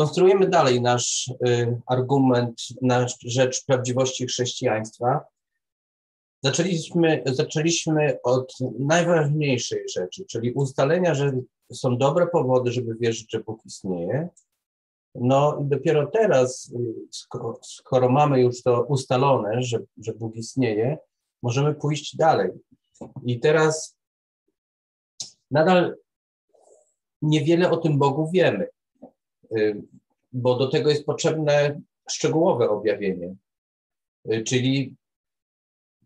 Konstruujemy dalej nasz y, argument na rzecz prawdziwości chrześcijaństwa. Zaczęliśmy, zaczęliśmy od najważniejszej rzeczy, czyli ustalenia, że są dobre powody, żeby wierzyć, że Bóg istnieje. No i dopiero teraz, y, skoro, skoro mamy już to ustalone, że, że Bóg istnieje, możemy pójść dalej. I teraz nadal niewiele o tym Bogu wiemy, bo do tego jest potrzebne szczegółowe objawienie, y, czyli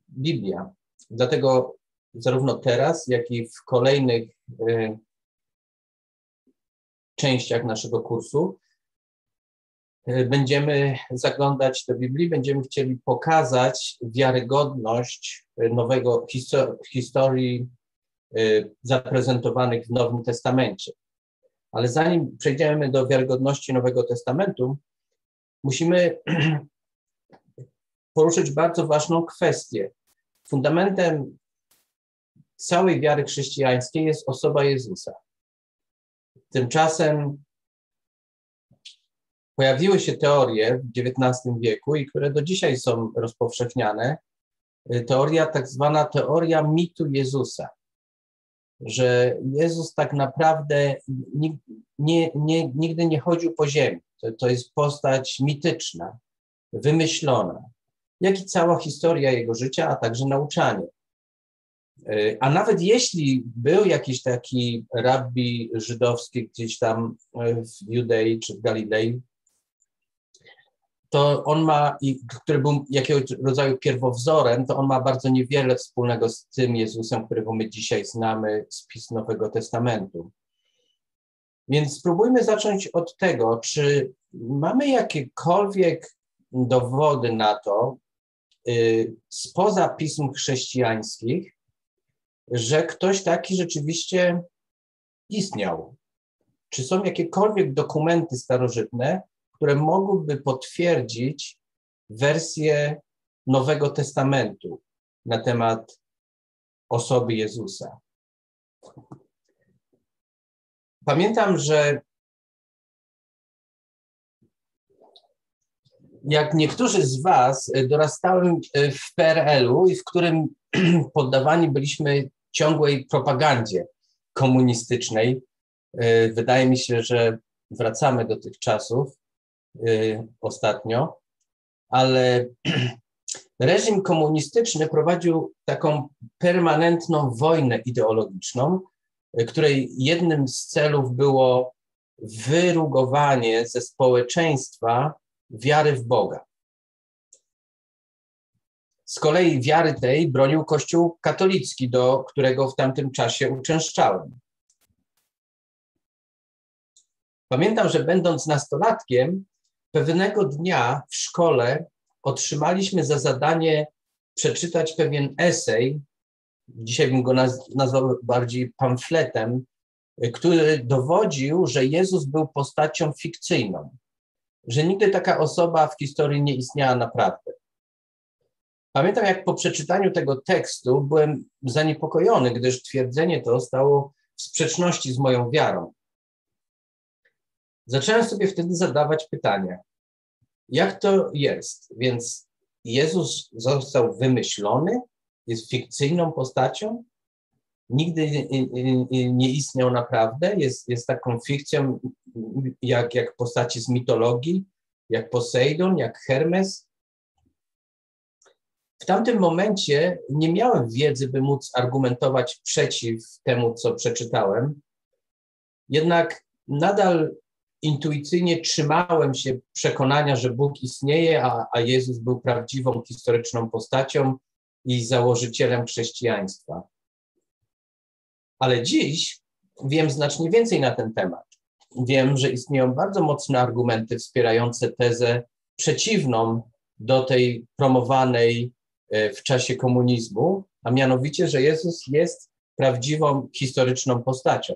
Biblia. Dlatego zarówno teraz, jak i w kolejnych y, częściach naszego kursu będziemy zaglądać do Biblii, będziemy chcieli pokazać wiarygodność nowego historii Y, zaprezentowanych w Nowym Testamencie. Ale zanim przejdziemy do wiarygodności Nowego Testamentu, musimy poruszyć bardzo ważną kwestię. Fundamentem całej wiary chrześcijańskiej jest osoba Jezusa. Tymczasem pojawiły się teorie w XIX wieku i które do dzisiaj są rozpowszechniane. Teoria, tak zwana teoria mitu Jezusa że Jezus tak naprawdę nie, nie, nigdy nie chodził po ziemi. To, to jest postać mityczna, wymyślona, jak i cała historia jego życia, a także nauczanie. E, a nawet jeśli był jakiś taki rabbi żydowski gdzieś tam w Judei czy w Galilei, to on ma, który był jakiegoś rodzaju pierwowzorem, to on ma bardzo niewiele wspólnego z tym Jezusem, którego my dzisiaj znamy z Pis Nowego Testamentu. Więc spróbujmy zacząć od tego, czy mamy jakiekolwiek dowody na to, yy, spoza pism chrześcijańskich, że ktoś taki rzeczywiście istniał. Czy są jakiekolwiek dokumenty starożytne, które mogłyby potwierdzić wersję Nowego Testamentu na temat osoby Jezusa. Pamiętam, że jak niektórzy z Was dorastałem w PRL-u w którym poddawani byliśmy ciągłej propagandzie komunistycznej, wydaje mi się, że wracamy do tych czasów. Y, ostatnio, ale reżim komunistyczny prowadził taką permanentną wojnę ideologiczną, y, której jednym z celów było wyrugowanie ze społeczeństwa wiary w Boga. Z kolei wiary tej bronił Kościół katolicki, do którego w tamtym czasie uczęszczałem. Pamiętam, że będąc nastolatkiem, Pewnego dnia w szkole otrzymaliśmy za zadanie przeczytać pewien esej, dzisiaj bym go nazwał bardziej pamfletem, który dowodził, że Jezus był postacią fikcyjną, że nigdy taka osoba w historii nie istniała naprawdę. Pamiętam, jak po przeczytaniu tego tekstu byłem zaniepokojony, gdyż twierdzenie to stało w sprzeczności z moją wiarą. Zacząłem sobie wtedy zadawać pytania, jak to jest? Więc Jezus został wymyślony, jest fikcyjną postacią, nigdy nie istniał naprawdę, jest, jest taką fikcją jak, jak postaci z mitologii, jak Poseidon, jak Hermes. W tamtym momencie nie miałem wiedzy, by móc argumentować przeciw temu, co przeczytałem. Jednak nadal intuicyjnie trzymałem się przekonania, że Bóg istnieje, a, a Jezus był prawdziwą historyczną postacią i założycielem chrześcijaństwa. Ale dziś wiem znacznie więcej na ten temat. Wiem, że istnieją bardzo mocne argumenty wspierające tezę przeciwną do tej promowanej e, w czasie komunizmu, a mianowicie, że Jezus jest prawdziwą historyczną postacią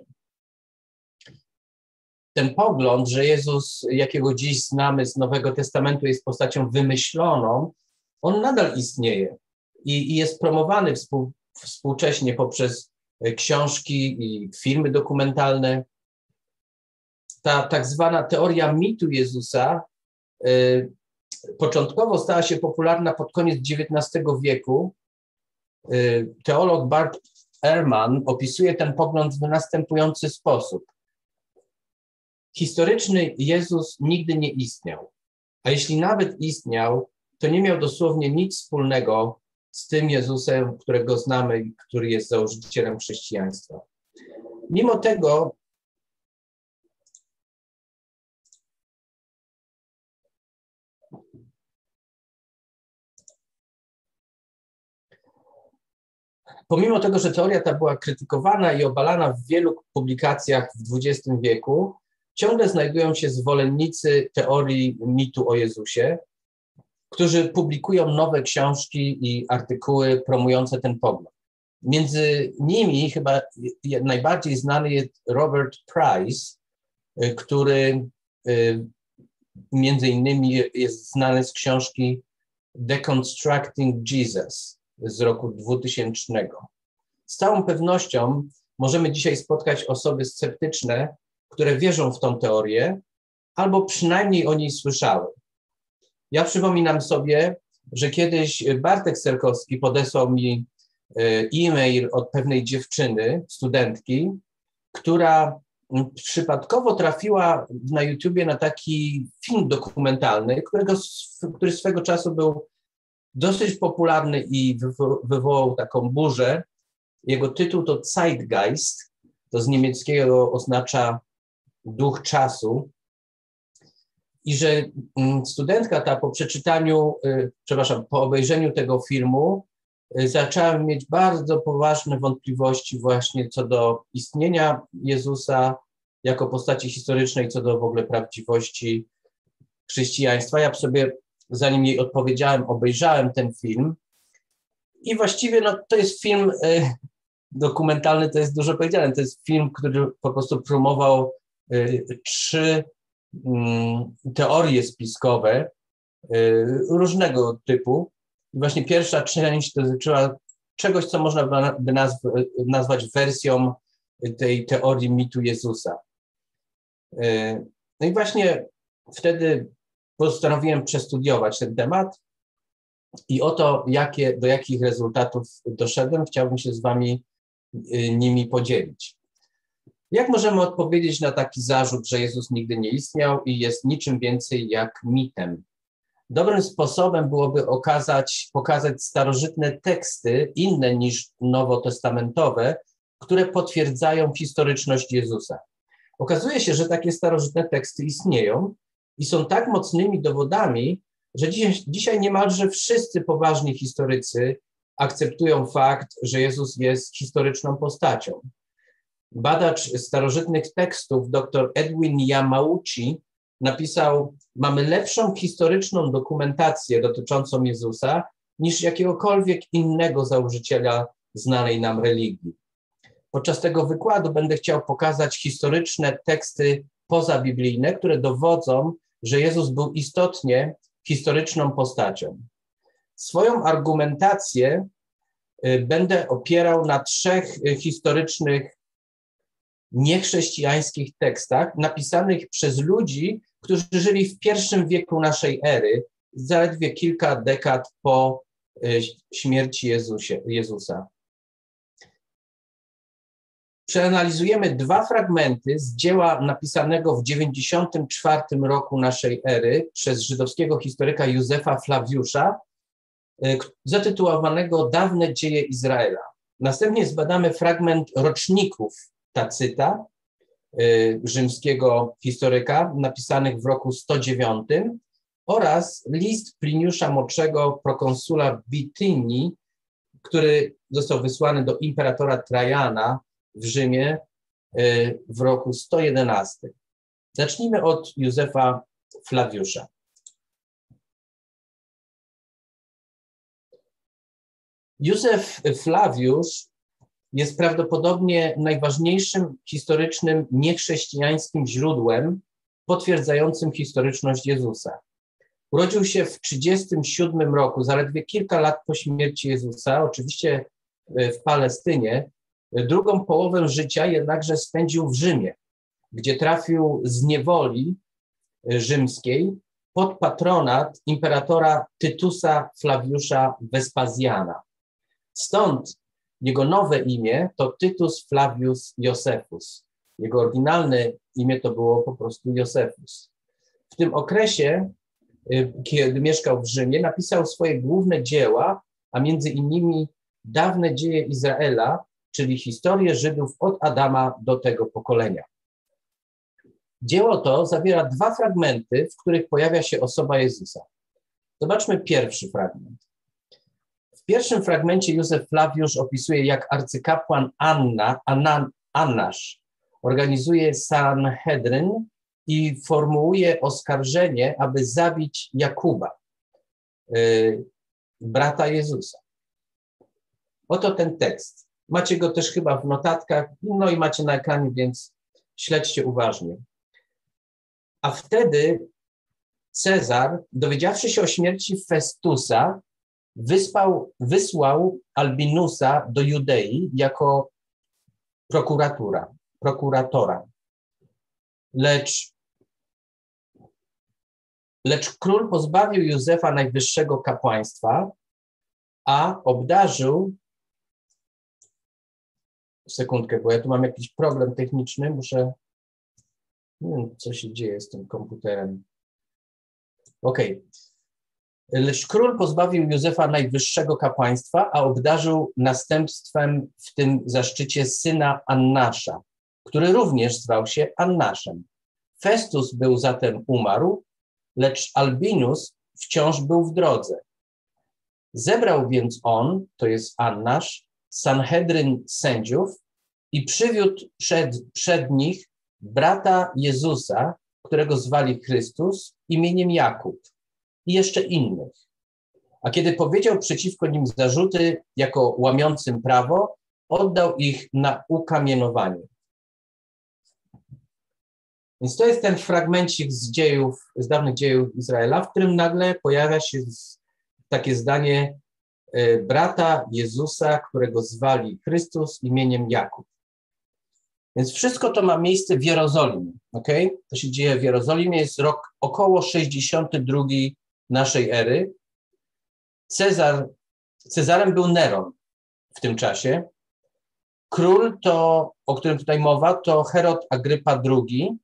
ten pogląd, że Jezus, jakiego dziś znamy z Nowego Testamentu, jest postacią wymyśloną, on nadal istnieje i, i jest promowany współ, współcześnie poprzez e, książki i filmy dokumentalne. ta tak zwana teoria mitu Jezusa y, początkowo stała się popularna pod koniec XIX wieku. Y, teolog Bart Ehrman opisuje ten pogląd w następujący sposób. Historyczny Jezus nigdy nie istniał, a jeśli nawet istniał, to nie miał dosłownie nic wspólnego z tym Jezusem, którego znamy który jest założycielem chrześcijaństwa. Mimo tego pomimo tego, że teoria ta była krytykowana i obalana w wielu publikacjach w XX wieku, ciągle znajdują się zwolennicy teorii mitu o Jezusie, którzy publikują nowe książki i artykuły promujące ten pogląd. Między nimi chyba najbardziej znany jest Robert Price, który y, między innymi jest znany z książki Deconstructing Jesus z roku 2000. Z całą pewnością możemy dzisiaj spotkać osoby sceptyczne, które wierzą w tą teorię albo przynajmniej o niej słyszały. Ja przypominam sobie, że kiedyś Bartek Serkowski podesłał mi e, e-mail od pewnej dziewczyny, studentki, która przypadkowo trafiła na YouTubie na taki film dokumentalny, którego, który swego czasu był dosyć popularny i wywołał taką burzę. Jego tytuł to Zeitgeist, to z niemieckiego oznacza duch czasu i że mm, studentka ta po przeczytaniu, y, przepraszam, po obejrzeniu tego filmu y, zaczęła mieć bardzo poważne wątpliwości właśnie co do istnienia Jezusa jako postaci historycznej, co do w ogóle prawdziwości chrześcijaństwa. Ja sobie, zanim jej odpowiedziałem, obejrzałem ten film i właściwie no, to jest film y, dokumentalny, to jest dużo powiedziane, to jest film, który po prostu promował trzy Mm, teorie spiskowe y, różnego typu. Właśnie pierwsza część dotyczyła czegoś, co można by nazwać wersją tej teorii mitu Jezusa. Y, no i właśnie wtedy postanowiłem przestudiować ten temat i oto jakie, do jakich rezultatów doszedłem, chciałbym się z Wami y, nimi podzielić. Jak możemy odpowiedzieć na taki zarzut, że Jezus nigdy nie istniał i jest niczym więcej jak mitem? Dobrym sposobem byłoby okazać, pokazać starożytne teksty, inne niż nowotestamentowe, które potwierdzają historyczność Jezusa. Okazuje się, że takie starożytne teksty istnieją i są tak mocnymi dowodami, że dzisiaj, dzisiaj niemalże wszyscy poważni historycy akceptują fakt, że Jezus jest historyczną postacią. Badacz starożytnych tekstów, dr Edwin Yamauchi, napisał: Mamy lepszą historyczną dokumentację dotyczącą Jezusa niż jakiegokolwiek innego założyciela znanej nam religii. Podczas tego wykładu będę chciał pokazać historyczne teksty pozabiblijne, które dowodzą, że Jezus był istotnie historyczną postacią. Swoją argumentację y, będę opierał na trzech y, historycznych niechrześcijańskich tekstach napisanych przez ludzi, którzy żyli w pierwszym wieku naszej ery, zaledwie kilka dekad po e, śmierci Jezusie, Jezusa. Przeanalizujemy dwa fragmenty z dzieła napisanego w 94 roku naszej ery przez żydowskiego historyka Józefa Flawiusza, e, zatytułowanego Dawne dzieje Izraela. Następnie zbadamy fragment roczników Tacyta, y, rzymskiego historyka, napisanych w roku 109 oraz list Pliniusza Młodszego, prokonsula Bitynii, który został wysłany do imperatora Trajana w Rzymie y, w roku 111. Zacznijmy od Józefa Flawiusza. Józef Flawiusz jest prawdopodobnie najważniejszym historycznym niechrześcijańskim źródłem potwierdzającym historyczność Jezusa. Urodził się w 1937 roku, zaledwie kilka lat po śmierci Jezusa, oczywiście e, w Palestynie. Drugą połowę życia jednakże spędził w Rzymie. gdzie trafił z niewoli y, rzymskiej pod patronat imperatora Tytusa Flawiusza Vespazjana. Stąd jego nowe imię to Tytus Flavius Josephus. Jego oryginalne imię to było po prostu Josephus. W tym okresie, y, kiedy mieszkał w Rzymie, napisał swoje główne dzieła, a między innymi Dawne dzieje Izraela, czyli historię Żydów od Adama do tego pokolenia. Dzieło to zawiera dwa fragmenty, w których pojawia się osoba Jezusa. Zobaczmy pierwszy fragment. Pierwszym fragmencie Józef Flawiusz opisuje, jak arcykapłan Anna, Anna, Annasz organizuje Sanhedryn i formułuje oskarżenie, aby zabić Jakuba, yy, brata Jezusa. Oto ten tekst. Macie go też chyba w notatkach, no i macie na ekranie, więc śledźcie uważnie. A wtedy Cezar, dowiedziawszy się o śmierci Festusa, wyspał, wysłał Albinusa do Judei jako prokuratura, prokuratora. Lecz, lecz król pozbawił Józefa najwyższego kapłaństwa, a obdarzył sekundkę, bo ja tu mam jakiś problem techniczny, muszę nie wiem, co się dzieje z tym komputerem. Okej. Okay. Lecz król pozbawił Józefa najwyższego kapłaństwa, a obdarzył następstwem w tym zaszczycie syna Annasza, który również zwał się Annaszem. Festus był zatem umarł, lecz Albinus wciąż był w drodze. Zebrał więc on, to jest Annasz, Sanhedryn sędziów i przywiódł przed, przed nich brata Jezusa, którego zwali Chrystus, imieniem Jakub i jeszcze innych. A kiedy powiedział przeciwko nim zarzuty jako łamiącym prawo, oddał ich na ukamienowanie. Więc to jest ten fragmencik z dziejów, z dawnych dziejów Izraela, w którym nagle pojawia się takie zdanie e, brata Jezusa, którego zwali Chrystus imieniem Jakub. Więc wszystko to ma miejsce w Jerozolimie. Okay? To się dzieje w Jerozolimie, jest rok około 62 naszej ery. Cezar, Cezarem był Neron w tym czasie. Król, to, o którym tutaj mowa, to Herod Agrypa II.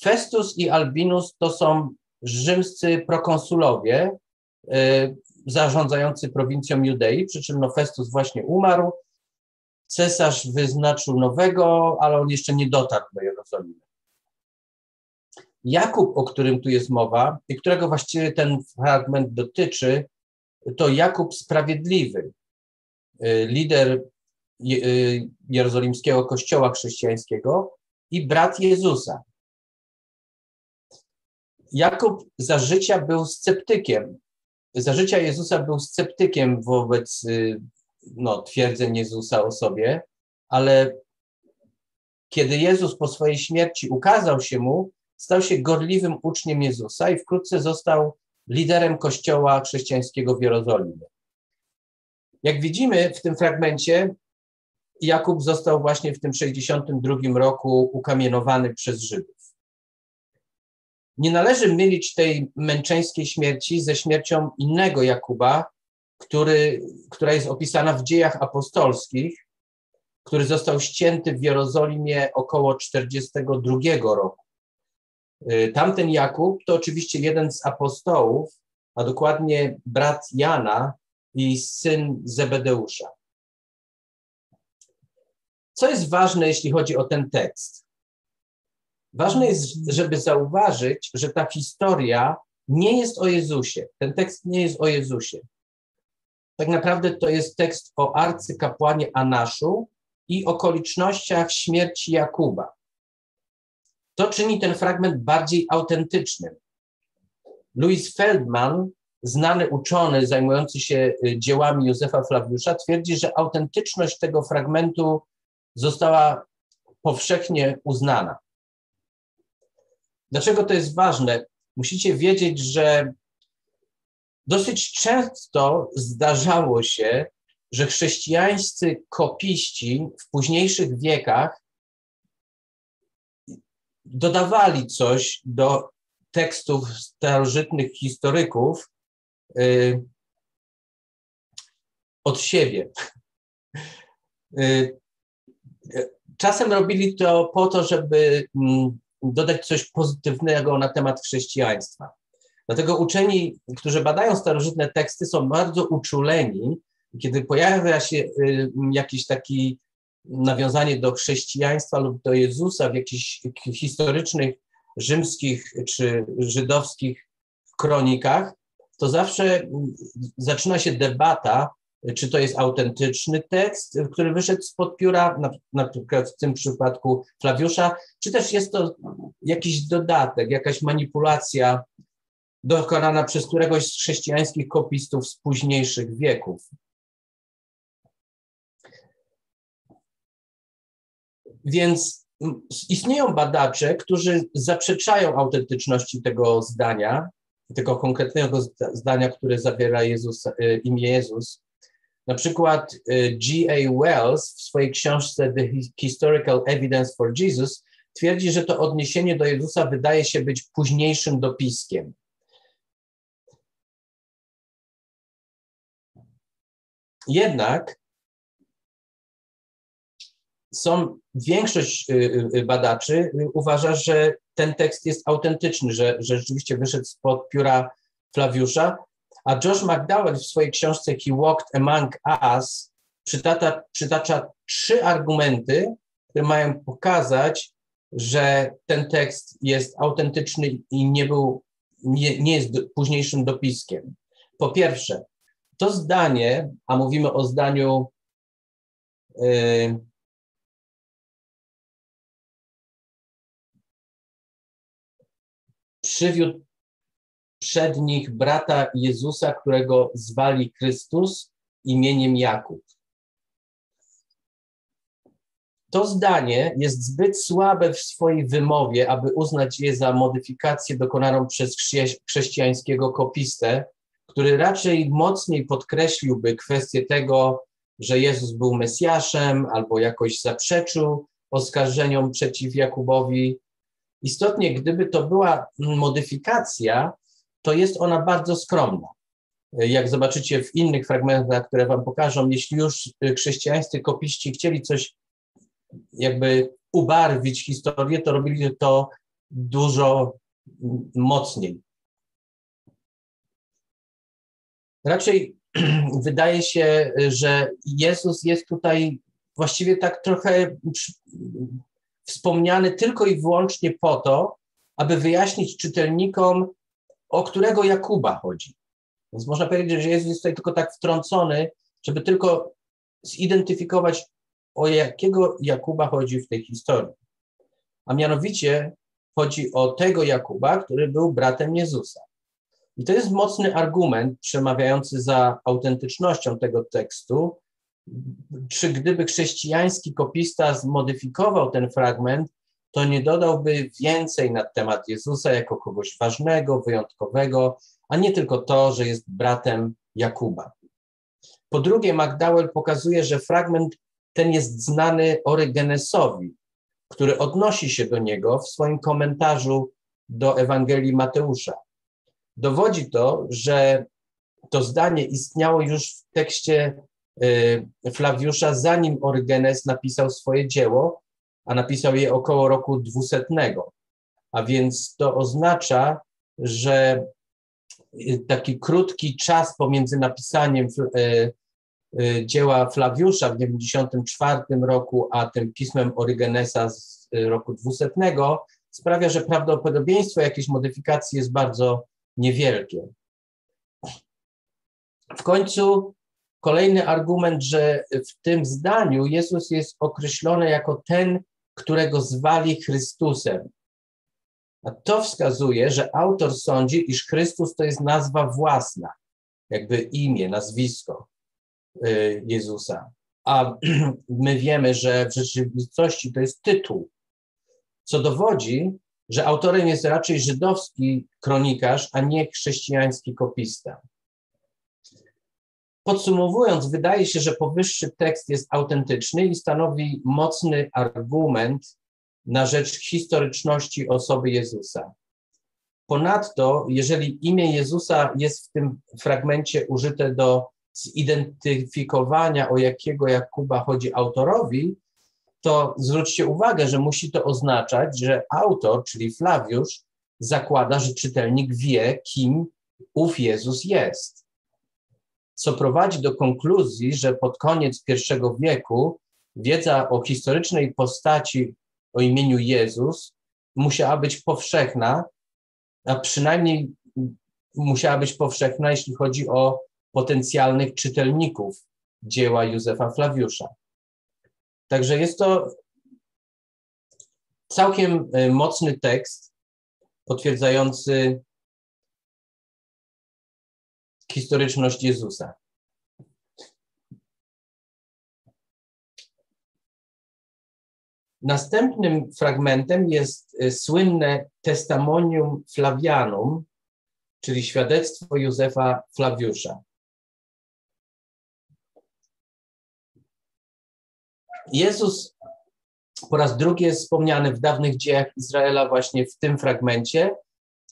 Festus i Albinus to są rzymscy prokonsulowie y, zarządzający prowincją Judei, przy czym no Festus właśnie umarł, Cesarz wyznaczył nowego, ale on jeszcze nie dotarł do Jerozolimy. Jakub, o którym tu jest mowa i którego właściwie ten fragment dotyczy, to Jakub Sprawiedliwy, y, lider y, jerozolimskiego kościoła chrześcijańskiego i brat Jezusa. Jakub za życia był sceptykiem. Za życia Jezusa był sceptykiem wobec y, no, twierdzeń Jezusa o sobie, ale kiedy Jezus po swojej śmierci ukazał się mu, stał się gorliwym uczniem Jezusa i wkrótce został liderem kościoła chrześcijańskiego w Jerozolimie. Jak widzimy w tym fragmencie, Jakub został właśnie w tym 62 roku ukamienowany przez Żydów. Nie należy mylić tej męczeńskiej śmierci ze śmiercią innego Jakuba, który, która jest opisana w dziejach apostolskich, który został ścięty w Jerozolimie około 42 roku. Y, tamten Jakub to oczywiście jeden z apostołów, a dokładnie brat Jana i syn Zebedeusza. Co jest ważne, jeśli chodzi o ten tekst? Ważne jest, żeby zauważyć, że ta historia nie jest o Jezusie. Ten tekst nie jest o Jezusie. Tak naprawdę to jest tekst o arcykapłanie Anaszu i okolicznościach śmierci Jakuba. To czyni ten fragment bardziej autentycznym. Louis Feldman, znany uczony zajmujący się y, dziełami Józefa Flawiusza, twierdzi, że autentyczność tego fragmentu została powszechnie uznana. Dlaczego to jest ważne? Musicie wiedzieć, że Dosyć często zdarzało się, że chrześcijańscy kopiści w późniejszych wiekach dodawali coś do tekstów starożytnych historyków y, od siebie. Y, czasem robili to po to, żeby mm, dodać coś pozytywnego na temat chrześcijaństwa. Dlatego uczeni, którzy badają starożytne teksty, są bardzo uczuleni, kiedy pojawia się y, jakiś taki nawiązanie do chrześcijaństwa lub do Jezusa w jakichś historycznych rzymskich czy żydowskich kronikach, to zawsze zaczyna się debata, czy to jest autentyczny tekst, który wyszedł spod pióra, na, na przykład w tym przypadku Flawiusza, czy też jest to jakiś dodatek, jakaś manipulacja dokonana przez któregoś z chrześcijańskich kopistów z późniejszych wieków. Więc istnieją badacze, którzy zaprzeczają autentyczności tego zdania, tego konkretnego zdania, które zawiera Jezus, y, imię Jezus. Na przykład y, G.A. Wells w swojej książce The Historical Evidence for Jesus twierdzi, że to odniesienie do Jezusa wydaje się być późniejszym dopiskiem. Jednak są, większość y, y, badaczy uważa, że ten tekst jest autentyczny, że, że rzeczywiście wyszedł spod pióra Flawiusza, a Josh McDowell w swojej książce He Walked Among Us przytacza, przytacza trzy argumenty, które mają pokazać, że ten tekst jest autentyczny i nie był, nie, nie jest późniejszym dopiskiem. Po pierwsze, to zdanie, a mówimy o zdaniu yy, przywiódł przed nich brata Jezusa, którego zwali Chrystus imieniem Jakub. To zdanie jest zbyt słabe w swojej wymowie, aby uznać je za modyfikację dokonaną przez chrześcijańskiego kopistę, który raczej mocniej podkreśliłby kwestię tego, że Jezus był Mesjaszem albo jakoś zaprzeczył oskarżeniom przeciw Jakubowi. Istotnie, gdyby to była modyfikacja, to jest ona bardzo skromna. Jak zobaczycie w innych fragmentach, które Wam pokażą, jeśli już chrześcijańscy kopiści chcieli coś jakby ubarwić historię, to robili to dużo mocniej. Raczej wydaje się, że Jezus jest tutaj właściwie tak trochę wspomniany tylko i wyłącznie po to, aby wyjaśnić czytelnikom, o którego Jakuba chodzi. Więc można powiedzieć, że Jezus jest tutaj tylko tak wtrącony, żeby tylko zidentyfikować, o jakiego Jakuba chodzi w tej historii. A mianowicie chodzi o tego Jakuba, który był bratem Jezusa. I to jest mocny argument przemawiający za autentycznością tego tekstu. Czy gdyby chrześcijański kopista zmodyfikował ten fragment, to nie dodałby więcej na temat Jezusa jako kogoś ważnego, wyjątkowego, a nie tylko to, że jest bratem Jakuba. Po drugie, McDowell pokazuje, że fragment ten jest znany Orygenesowi, który odnosi się do niego w swoim komentarzu do Ewangelii Mateusza. Dowodzi to, że to zdanie istniało już w tekście Flawiusza, zanim Orygenes napisał swoje dzieło, a napisał je około roku dwusetnego. A więc to oznacza, że y, taki krótki czas pomiędzy napisaniem y, dzieła Flawiusza w 94 roku, a tym pismem Orygenesa z roku dwusetnego sprawia, że prawdopodobieństwo jakiejś modyfikacji jest bardzo niewielkie. W końcu kolejny argument, że w tym zdaniu Jezus jest określony jako ten, którego zwali Chrystusem. A to wskazuje, że autor sądzi, iż Chrystus to jest nazwa własna, jakby imię, nazwisko y, Jezusa. A my wiemy, że w rzeczywistości to jest tytuł, co dowodzi, że autorem jest raczej żydowski kronikarz, a nie chrześcijański kopista. Podsumowując, wydaje się, że powyższy tekst jest autentyczny i stanowi mocny argument na rzecz historyczności osoby Jezusa. Ponadto, jeżeli imię Jezusa jest w tym fragmencie użyte do zidentyfikowania, o jakiego Jakuba chodzi autorowi, to zwróćcie uwagę, że musi to oznaczać, że autor, czyli Flawiusz, zakłada, że czytelnik wie, kim ów Jezus jest. Co prowadzi do konkluzji, że pod koniec I wieku wiedza o historycznej postaci o imieniu Jezus musiała być powszechna, a przynajmniej musiała być powszechna, jeśli chodzi o potencjalnych czytelników dzieła Józefa Flawiusza. Także jest to całkiem e, mocny tekst potwierdzający historyczność Jezusa. Następnym fragmentem jest e, słynne Testamonium Flavianum, czyli świadectwo Józefa Flawiusza. Jezus po raz drugi jest wspomniany w dawnych dziejach Izraela właśnie w tym fragmencie,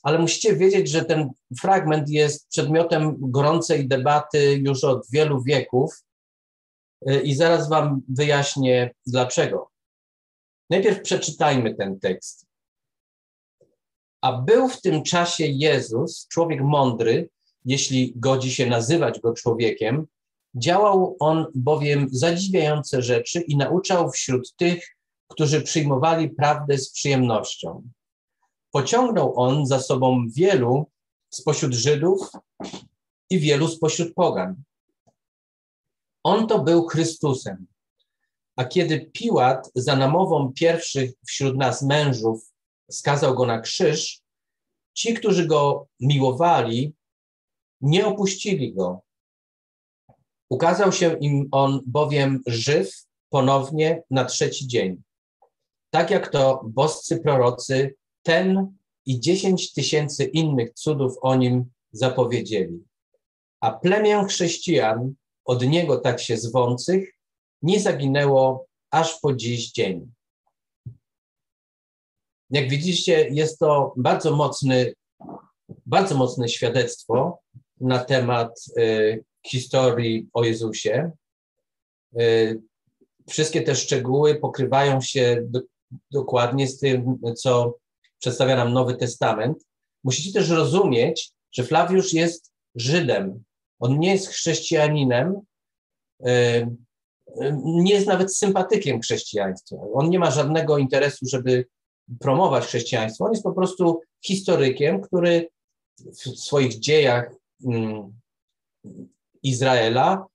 ale musicie wiedzieć, że ten fragment jest przedmiotem gorącej debaty już od wielu wieków y, i zaraz Wam wyjaśnię dlaczego. Najpierw przeczytajmy ten tekst. A był w tym czasie Jezus, człowiek mądry, jeśli godzi się nazywać go człowiekiem, Działał on bowiem zadziwiające rzeczy i nauczał wśród tych, którzy przyjmowali prawdę z przyjemnością. Pociągnął on za sobą wielu spośród Żydów i wielu spośród Pogan. On to był Chrystusem. A kiedy Piłat za namową pierwszych wśród nas mężów skazał go na krzyż, ci, którzy go miłowali, nie opuścili go, Ukazał się im on bowiem żyw ponownie na trzeci dzień. Tak jak to boscy prorocy ten i dziesięć tysięcy innych cudów o nim zapowiedzieli. A plemię chrześcijan, od niego tak się zwących, nie zaginęło aż po dziś dzień. Jak widzicie, jest to bardzo mocny, bardzo mocne świadectwo na temat y, historii o Jezusie. Y, wszystkie te szczegóły pokrywają się do, dokładnie z tym, co przedstawia nam Nowy Testament. Musicie też rozumieć, że Flawiusz jest Żydem. On nie jest chrześcijaninem, y, nie jest nawet sympatykiem chrześcijaństwa. On nie ma żadnego interesu, żeby promować chrześcijaństwo. On jest po prostu historykiem, który w swoich dziejach mm, Izraela,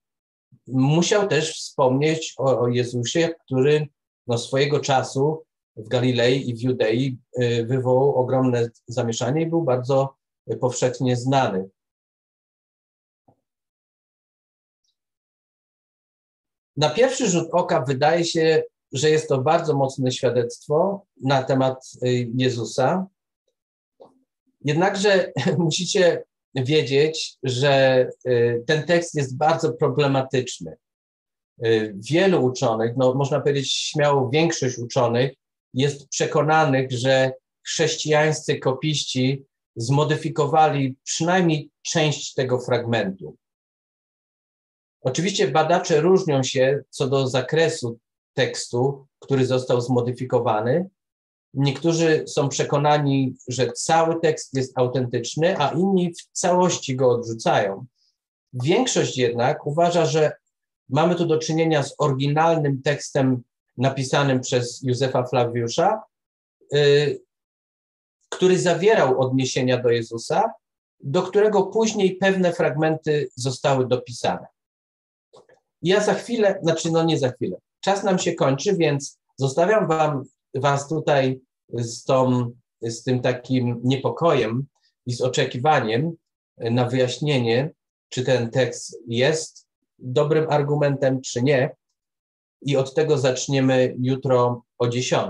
musiał też wspomnieć o, o Jezusie, który no, swojego czasu w Galilei i w Judei y, wywołał ogromne zamieszanie i był bardzo powszechnie znany. Na pierwszy rzut oka wydaje się, że jest to bardzo mocne świadectwo na temat y, Jezusa. Jednakże musicie wiedzieć, że y, ten tekst jest bardzo problematyczny. Wielu uczonych, no można powiedzieć śmiało większość uczonych, jest przekonanych, że chrześcijańscy kopiści zmodyfikowali przynajmniej część tego fragmentu. Oczywiście badacze różnią się co do zakresu tekstu, który został zmodyfikowany, Niektórzy są przekonani, że cały tekst jest autentyczny, a inni w całości go odrzucają. Większość jednak uważa, że mamy tu do czynienia z oryginalnym tekstem napisanym przez Józefa Flawiusza, yy, który zawierał odniesienia do Jezusa, do którego później pewne fragmenty zostały dopisane. Ja za chwilę, znaczy no nie za chwilę, czas nam się kończy, więc zostawiam wam Was tutaj z, tą, z tym takim niepokojem i z oczekiwaniem na wyjaśnienie, czy ten tekst jest dobrym argumentem, czy nie. I od tego zaczniemy jutro o 10.